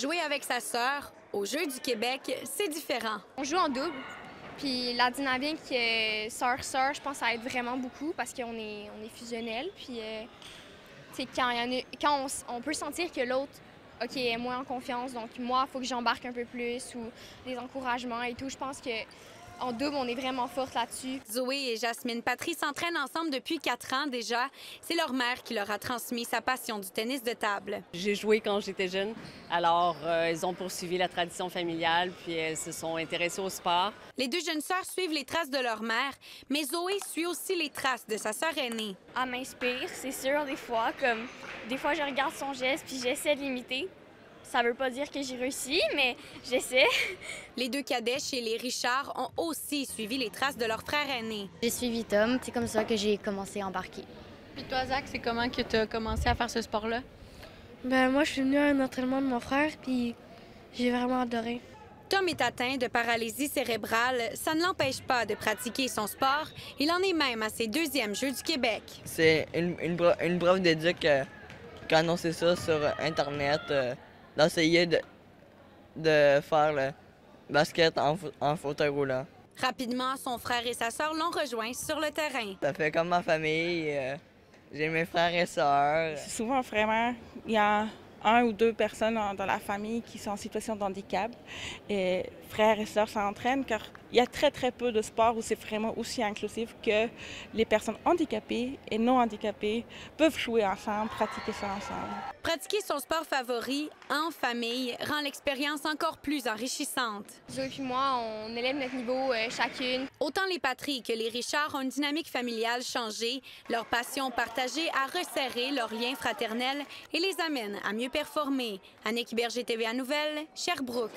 Jouer avec sa sœur, au Jeux du Québec, c'est différent. On joue en double. Puis la dynamique euh, sœur-sœur, je pense ça aide vraiment beaucoup parce qu'on est, on est fusionnels. Puis euh, quand, quand on, peut sentir que l'autre OK, est moins en confiance, donc moi, il faut que j'embarque un peu plus ou des encouragements et tout. Je pense que en double, on est vraiment forte là-dessus. Zoé et Jasmine Patry s'entraînent ensemble depuis quatre ans déjà. C'est leur mère qui leur a transmis sa passion du tennis de table. J'ai joué quand j'étais jeune, alors euh, ils ont poursuivi la tradition familiale, puis elles se sont intéressées au sport. Les deux jeunes sœurs suivent les traces de leur mère, mais Zoé suit aussi les traces de sa sœur aînée. Elle m'inspire, c'est sûr, des fois. Comme des fois, je regarde son geste puis j'essaie de l'imiter. Ça veut pas dire que j'ai réussi, mais j'essaie. Les deux cadets chez les Richards ont aussi suivi les traces de leur frère aîné. J'ai suivi Tom, c'est comme ça que j'ai commencé à embarquer. Puis toi, Zach, c'est comment que tu as commencé à faire ce sport-là? Ben moi, je suis venue à un entraînement de mon frère, puis j'ai vraiment adoré. Tom est atteint de paralysie cérébrale. Ça ne l'empêche pas de pratiquer son sport. Il en est même à ses deuxièmes Jeux du Québec. C'est une, une, une preuve d'éduc euh, qui a annoncé ça sur Internet. Euh, d'essayer de, de faire le basket en, en fauteuil roulant. Rapidement, son frère et sa sœur l'ont rejoint sur le terrain. Ça fait comme ma famille. Euh, j'ai mes frères et sœurs. Souvent, vraiment, il y a un ou deux personnes dans la famille qui sont en situation de handicap. Et frères et sœurs s'entraînent car il y a très très peu de sports où c'est vraiment aussi inclusif que les personnes handicapées et non handicapées peuvent jouer ensemble, pratiquer ça ensemble. Pratiquer son sport favori en famille rend l'expérience encore plus enrichissante. Zoé et moi, on élève notre niveau euh, chacune. Autant les patries que les Richards ont une dynamique familiale changée, leur passion partagée a resserré leurs liens fraternels et les amène à mieux performer. Annick Berger, TVA Nouvelle, Sherbrooke.